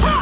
Ha!